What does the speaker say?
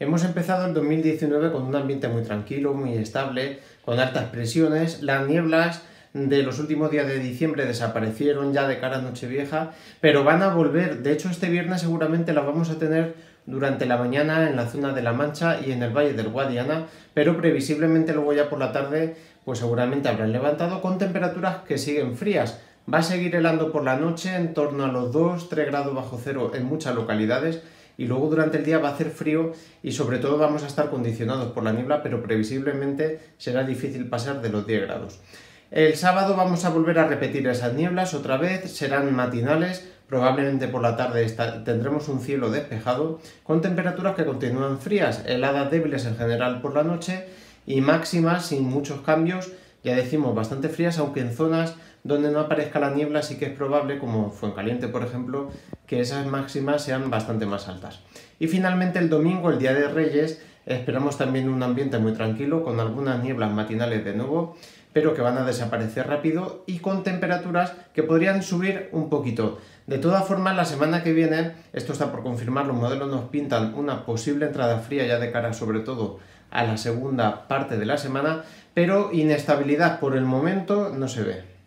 Hemos empezado el 2019 con un ambiente muy tranquilo, muy estable, con altas presiones. Las nieblas de los últimos días de diciembre desaparecieron ya de cara a Nochevieja, pero van a volver. De hecho, este viernes seguramente las vamos a tener durante la mañana en la zona de La Mancha y en el Valle del Guadiana, pero previsiblemente luego ya por la tarde, pues seguramente habrán levantado con temperaturas que siguen frías. Va a seguir helando por la noche en torno a los 2-3 grados bajo cero en muchas localidades y luego durante el día va a hacer frío y sobre todo vamos a estar condicionados por la niebla, pero previsiblemente será difícil pasar de los 10 grados. El sábado vamos a volver a repetir esas nieblas otra vez, serán matinales, probablemente por la tarde tendremos un cielo despejado con temperaturas que continúan frías, heladas débiles en general por la noche y máximas sin muchos cambios, ya decimos bastante frías, aunque en zonas donde no aparezca la niebla sí que es probable, como Fuencaliente por ejemplo, que esas máximas sean bastante más altas. Y finalmente el domingo, el Día de Reyes, esperamos también un ambiente muy tranquilo, con algunas nieblas matinales de nuevo, pero que van a desaparecer rápido y con temperaturas que podrían subir un poquito. De todas formas, la semana que viene, esto está por confirmar, los modelos nos pintan una posible entrada fría ya de cara sobre todo a la segunda parte de la semana, pero inestabilidad por el momento no se ve.